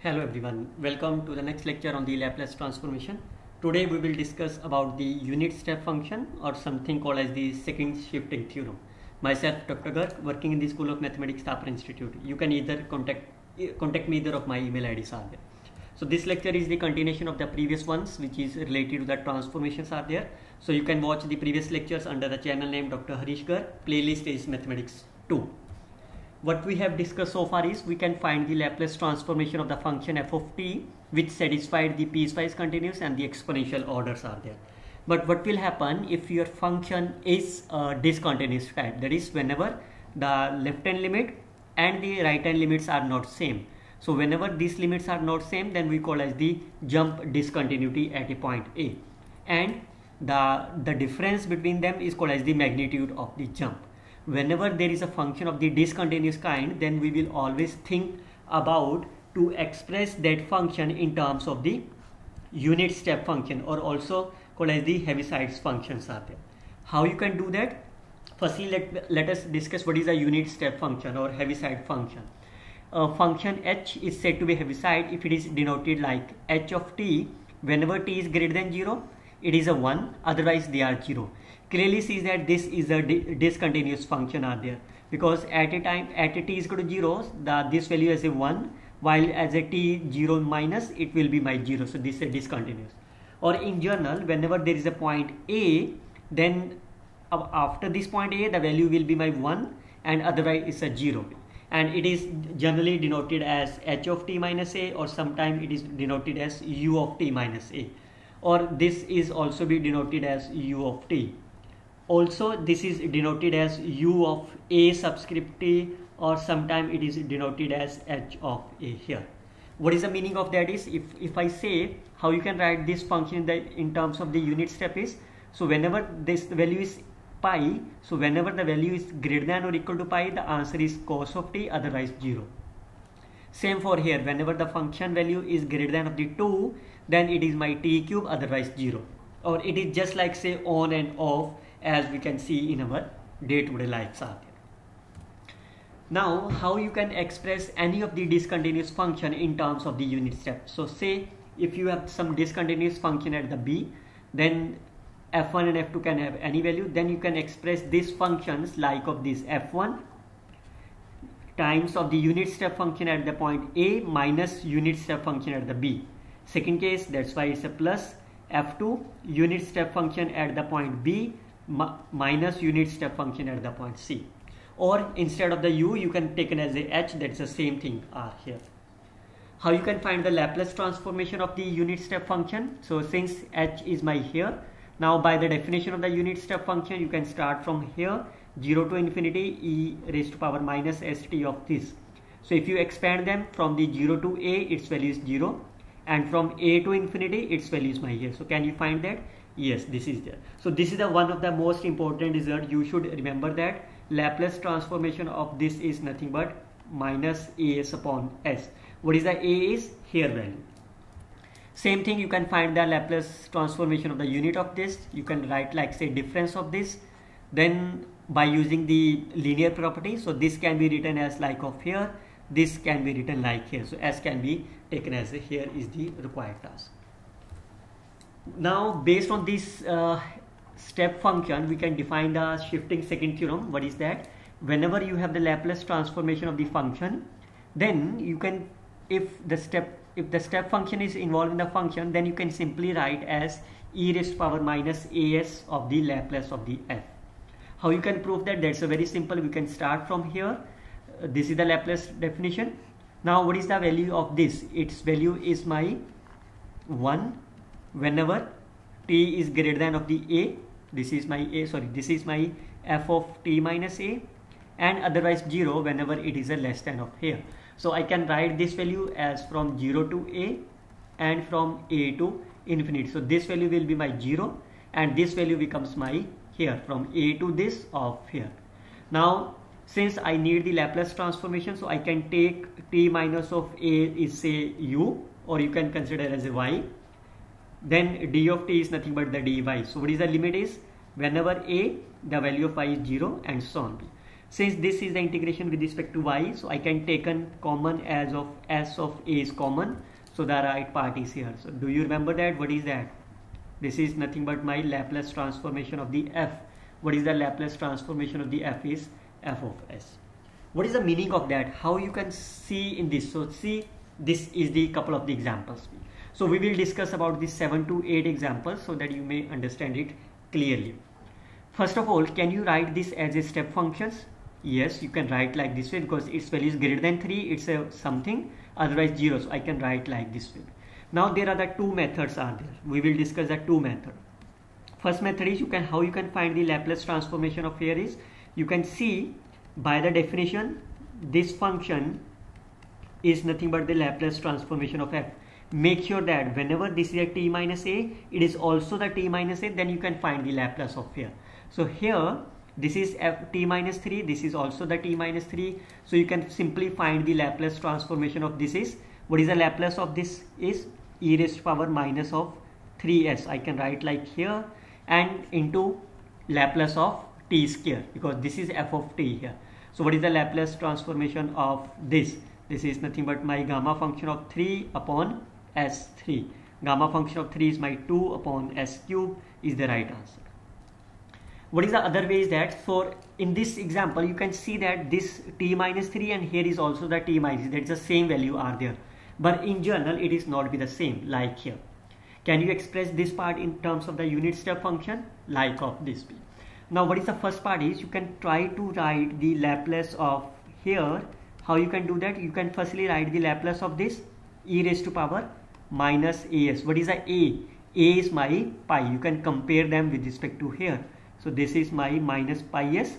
Hello everyone, welcome to the next lecture on the Laplace transformation. Today we will discuss about the unit step function or something called as the second shifting theorem. Myself Dr. Garg working in the School of Mathematics Thapar Institute. You can either contact contact me either of my email IDs are there. So this lecture is the continuation of the previous ones which is related to the transformations are there. So you can watch the previous lectures under the channel name Dr. Harish Garg. Playlist is Mathematics 2 what we have discussed so far is we can find the Laplace transformation of the function f of t which satisfied the piecewise continuous and the exponential orders are there. But what will happen if your function is a discontinuous type that is whenever the left hand limit and the right hand limits are not same. So whenever these limits are not same then we call as the jump discontinuity at a point A and the, the difference between them is called as the magnitude of the jump whenever there is a function of the discontinuous kind then we will always think about to express that function in terms of the unit step function or also called as the Heaviside's functions are there. How you can do that? Firstly, let, let us discuss what is a unit step function or Heaviside function. A function h is said to be Heaviside if it is denoted like h of t whenever t is greater than 0 it is a 1 otherwise they are 0 clearly sees that this is a discontinuous function are there because at a time at a t is equal to 0 the this value is a 1 while as a t 0 minus it will be my 0 so this is a discontinuous. Or in general whenever there is a point a then after this point a the value will be my 1 and otherwise it's a 0 and it is generally denoted as h of t minus a or sometimes it is denoted as u of t minus a. Or this is also be denoted as u of t also this is denoted as u of a subscript t or sometime it is denoted as h of a here. What is the meaning of that is if if i say how you can write this function in, the, in terms of the unit step is so whenever this value is pi so whenever the value is greater than or equal to pi the answer is cos of t otherwise 0 same for here whenever the function value is greater than of the 2 then it is my t cube otherwise 0 or it is just like say on and off as we can see in our day-to-day -day lives there. Now how you can express any of the discontinuous function in terms of the unit step. So say if you have some discontinuous function at the b then f1 and f2 can have any value then you can express these functions like of this f1 times of the unit step function at the point a minus unit step function at the b. Second case that's why it's a plus f2 unit step function at the point b minus unit step function at the point C. Or instead of the u you can take it as a h that's the same thing uh, here. How you can find the Laplace transformation of the unit step function? So since h is my here now by the definition of the unit step function you can start from here 0 to infinity e raised to power minus st of this. So if you expand them from the 0 to a its value is 0 and from a to infinity its value is my here. So can you find that yes this is there. So this is the one of the most important result. You should remember that Laplace transformation of this is nothing but minus as upon s. What is the a is? Here value. Same thing you can find the Laplace transformation of the unit of this. You can write like say difference of this. Then by using the linear property so this can be written as like of here this can be written like here. So s can be taken as here is the required task now based on this uh, step function we can define the shifting second theorem. What is that? Whenever you have the Laplace transformation of the function then you can if the step if the step function is involved in the function then you can simply write as e raised to power minus as of the Laplace of the f. How you can prove that? That's a very simple. We can start from here. Uh, this is the Laplace definition. Now what is the value of this? Its value is my 1 whenever t is greater than of the a this is my a sorry this is my f of t minus a and otherwise 0 whenever it is a less than of here. So I can write this value as from 0 to a and from a to infinity. So this value will be my 0 and this value becomes my here from a to this of here. Now since I need the Laplace transformation so I can take t minus of a is say u or you can consider as a y then d of t is nothing but the dy so what is the limit is? Whenever a the value of y is 0 and so on. Since this is the integration with respect to y so I can take a common as of s of a is common. So the right part is here. So do you remember that? What is that? This is nothing but my Laplace transformation of the f. What is the Laplace transformation of the f is f of s. What is the meaning of that? How you can see in this? So see this is the couple of the examples so we will discuss about these 7 to 8 examples so that you may understand it clearly. First of all can you write this as a step functions? Yes you can write like this way because its value is greater than 3 it's a something. Otherwise 0 so I can write like this way. Now there are the two methods are there? We will discuss the two method. First method is you can how you can find the Laplace transformation of here is you can see by the definition this function is nothing but the Laplace transformation of f make sure that whenever this is a t minus a it is also the t minus a then you can find the Laplace of here. So here this is f t minus 3 this is also the t minus 3 so you can simply find the Laplace transformation of this is. What is the Laplace of this is? E raised to power minus of 3s I can write like here and into Laplace of t square because this is f of t here. So what is the Laplace transformation of this? This is nothing but my gamma function of 3 upon s3 gamma function of 3 is my 2 upon s cube is the right answer. What is the other way is that for in this example you can see that this t minus 3 and here is also the t minus that's the same value are there. But in general it is not be the same like here. Can you express this part in terms of the unit step function? Like of this now what is the first part is you can try to write the Laplace of here. How you can do that? You can firstly write the Laplace of this e raised to power minus as what is the a? A is my pi. You can compare them with respect to here. So this is my minus pi s.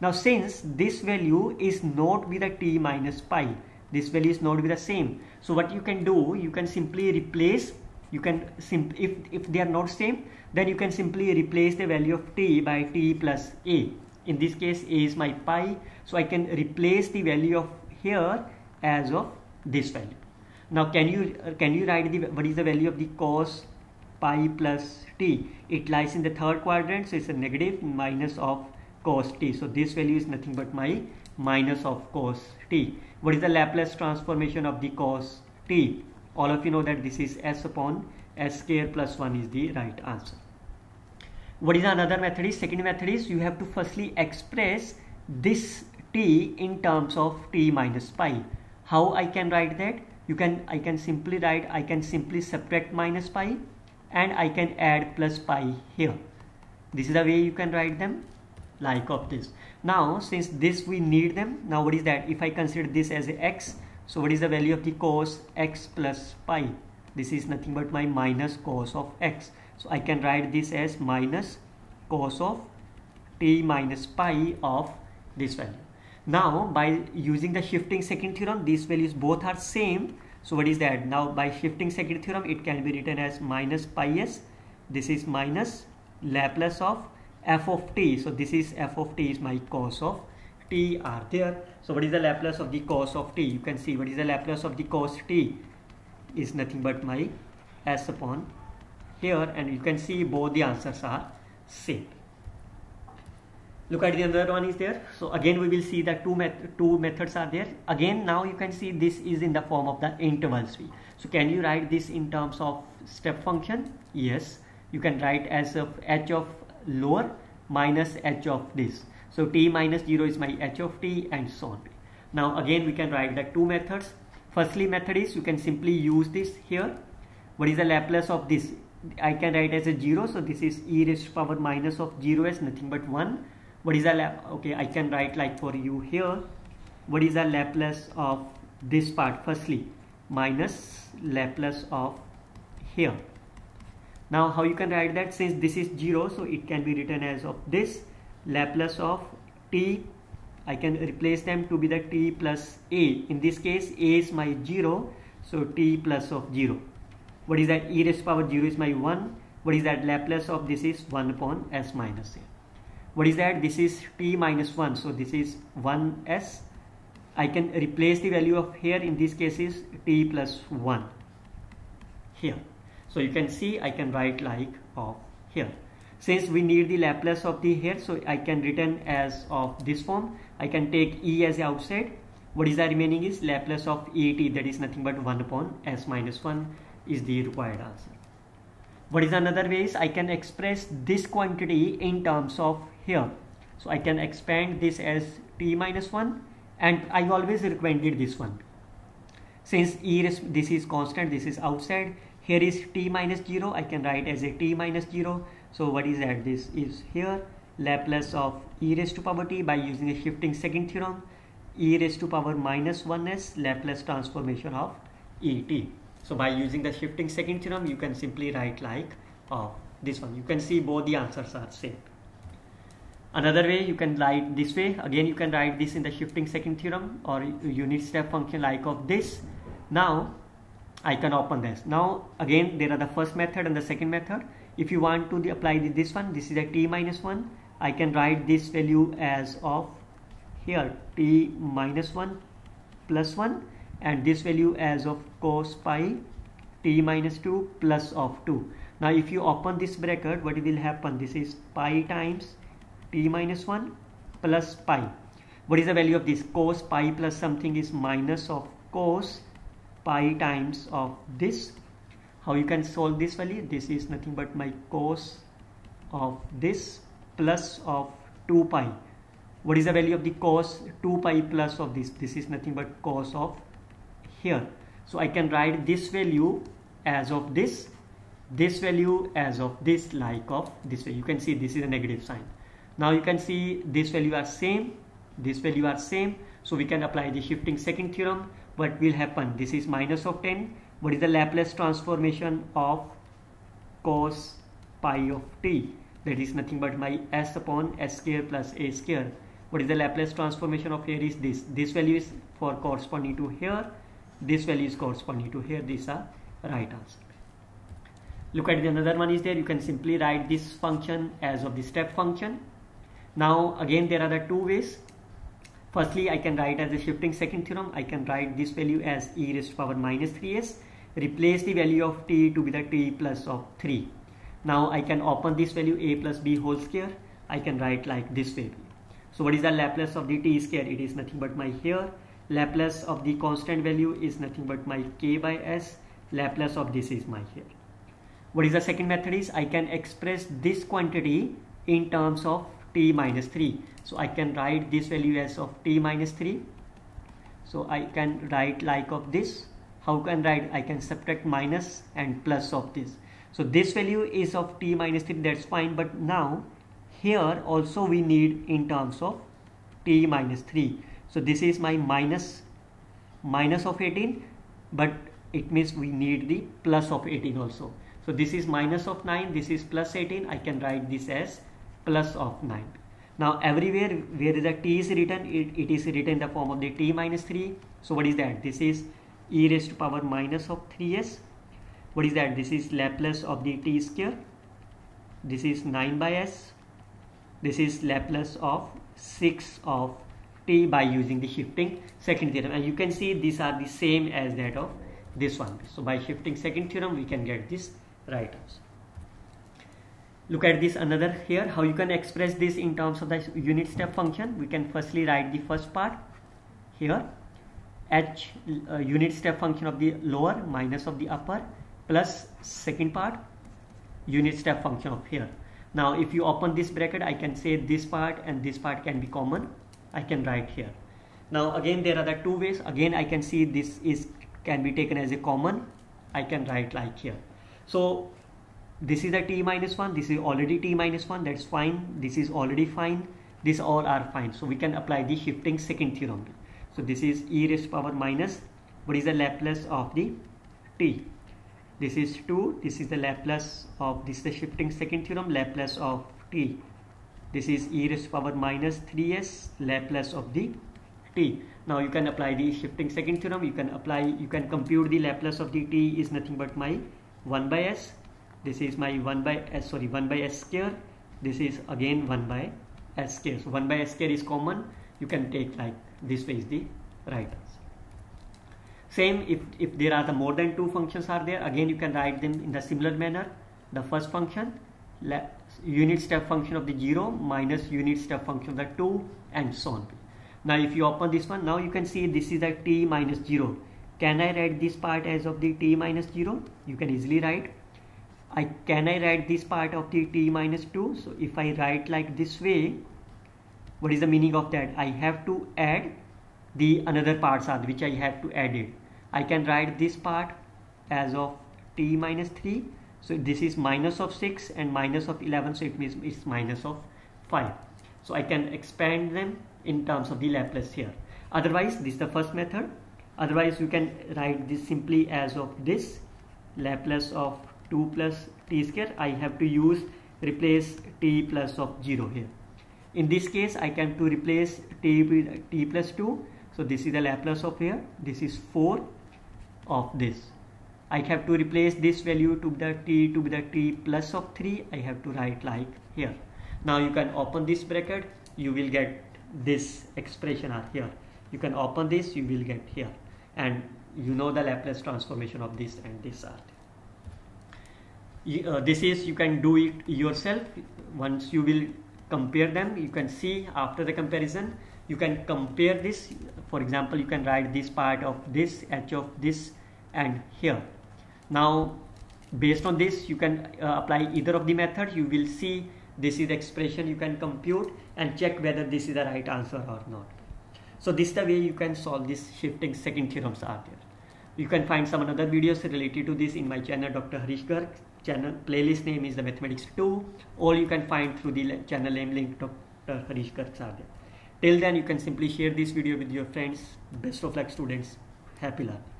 Now since this value is not with the t minus pi this value is not with the same. So what you can do you can simply replace you can sim if if they are not same then you can simply replace the value of t by t plus a. In this case a is my pi. So i can replace the value of here as of this value now can you uh, can you write the what is the value of the cos pi plus t it lies in the third quadrant so it's a negative minus of cos t so this value is nothing but my minus of cos t what is the Laplace transformation of the cos t? All of you know that this is s upon s square plus 1 is the right answer. What is another method is? Second method is you have to firstly express this t in terms of t minus pi. How I can write that? You can I can simply write I can simply subtract minus pi and I can add plus pi here. This is the way you can write them like of this. Now since this we need them now what is that? If I consider this as x so what is the value of the cos x plus pi? This is nothing but my minus cos of x. So I can write this as minus cos of t minus pi of this value now by using the shifting second theorem these values both are same. So what is that? Now by shifting second theorem it can be written as minus pi s. This is minus Laplace of f of t. So this is f of t is my cos of t are there. So what is the Laplace of the cos of t? You can see what is the Laplace of the cos t is nothing but my s upon here. And you can see both the answers are same look at the other one is there so again we will see that two met two methods are there again now you can see this is in the form of the intervals v so can you write this in terms of step function yes you can write as of h of lower minus h of this. So t minus 0 is my h of t and so on. Now again we can write the two methods. Firstly method is you can simply use this here. What is the Laplace of this? I can write as a 0. So this is e raised to power minus of 0 as nothing but 1. What is the? Okay, I can write like for you here. What is the Laplace of this part? Firstly, minus Laplace of here. Now how you can write that? Since this is 0 so it can be written as of this Laplace of t. I can replace them to be the t plus a. In this case a is my 0 so t plus of 0 what is that? E raised to power 0 is my 1 what is that? Laplace of this is 1 upon s minus a what is that? This is t minus 1 so this is 1s I can replace the value of here. In this case is t plus 1 here. So you can see I can write like of here. Since we need the Laplace of the here so I can return as of this form. I can take E as outside. What is the remaining is Laplace of ET that is nothing but 1 upon s minus 1 is the required answer. What is another way is I can express this quantity in terms of here. So I can expand this as t minus 1 and I always recommended this one. Since e this is constant this is outside here is t minus 0 I can write as a t minus 0 so what is that? This is here Laplace of e raised to power t by using a shifting second theorem. E raised to power minus 1s Laplace transformation of et so by using the shifting second theorem you can simply write like uh, this one. You can see both the answers are same another way you can write this way again you can write this in the shifting second theorem or unit step function like of this. Now I can open this. Now again there are the first method and the second method. If you want to apply this one this is a t minus 1 I can write this value as of here t minus 1 plus 1 and this value as of cos pi t minus 2 plus of 2 now if you open this bracket what will happen? This is pi times t minus 1 plus pi. What is the value of this? Cos pi plus something is minus of cos pi times of this. How you can solve this value? This is nothing but my cos of this plus of 2 pi. What is the value of the cos? 2 pi plus of this. This is nothing but cos of here. So I can write this value as of this this value as of this like of this way. You can see this is a negative sign now you can see this value are same this value are same. So we can apply the shifting second theorem what will happen. This is minus of 10 what is the Laplace transformation of cos pi of t? That is nothing but my s upon s square plus a square. What is the Laplace transformation of here is this. This value is for corresponding to here. This value is corresponding to here. These are right answer. Look at the another one is there. You can simply write this function as of the step function now again there are the two ways Firstly, I can write as a shifting second theorem. I can write this value as e raised to power minus 3s. Replace the value of t to be the t plus of 3. Now I can open this value a plus b whole square. I can write like this way. So what is the Laplace of the t square? It is nothing but my here. Laplace of the constant value is nothing but my k by s. Laplace of this is my here. What is the second method is I can express this quantity in terms of t minus 3 so I can write this value as of t minus 3 so I can write like of this. How can write? I can subtract minus and plus of this. So this value is of t minus 3 that's fine. But now here also we need in terms of t minus 3 so this is my minus minus of 18 but it means we need the plus of 18 also. So this is minus of 9 this is plus 18 I can write this as plus of 9 now everywhere where the t is written it, it is written in the form of the t minus 3 so what is that? This is e raised to power minus of 3s what is that? This is Laplace of the t square. This is 9 by s. This is Laplace of 6 of t by using the shifting second theorem. And you can see these are the same as that of this one. So by shifting second theorem we can get this right answer look at this another here how you can express this in terms of the unit step function. We can firstly write the first part here. H uh, unit step function of the lower minus of the upper plus second part unit step function of here. Now if you open this bracket I can say this part and this part can be common. I can write here. Now again there are the two ways. Again I can see this is can be taken as a common. I can write like here. So this is a t minus 1 this is already t minus 1 that's fine this is already fine these all are fine. So we can apply the shifting second theorem. So this is e raised to power minus what is the Laplace of the t? This is 2 this is the Laplace of this is the shifting second theorem Laplace of t. This is e raised to power minus 3s Laplace of the t. Now you can apply the shifting second theorem you can apply you can compute the Laplace of the t is nothing but my 1 by s this is my 1 by s sorry 1 by s square this is again 1 by s square so 1 by s square is common you can take like this way is the right answer same if if there are the more than two functions are there again you can write them in the similar manner the first function unit step function of the 0 minus unit step function of the 2 and so on. Now if you open this one, now you can see this is a t minus 0. Can I write this part as of the t minus 0? You can easily write. I Can I write this part of the t minus 2? So if I write like this way, what is the meaning of that? I have to add the another parts are which I have to add it. I can write this part as of t minus 3 so this is minus of 6 and minus of 11 so it means it's minus of 5 so I can expand them in terms of the Laplace here otherwise this is the first method otherwise you can write this simply as of this Laplace of 2 plus t square I have to use replace t plus of 0 here. In this case I can to replace t, t plus 2 so this is the Laplace of here. This is 4 of this. I have to replace this value to the t to the t plus of 3 I have to write like here. Now you can open this bracket. You will get this expression are here. You can open this. You will get here. And you know the Laplace transformation of this and this are uh, this is you can do it yourself. Once you will compare them you can see after the comparison you can compare this. For example you can write this part of this h of this and here. Now based on this you can uh, apply either of the methods you will see this is the expression you can compute and check whether this is the right answer or not. So this is the way you can solve this shifting second theorems are there. You can find some other videos related to this in my channel dr harish garg channel playlist name is the mathematics 2 all you can find through the channel name link dr harish garg till then you can simply share this video with your friends. Best of luck students. Happy learning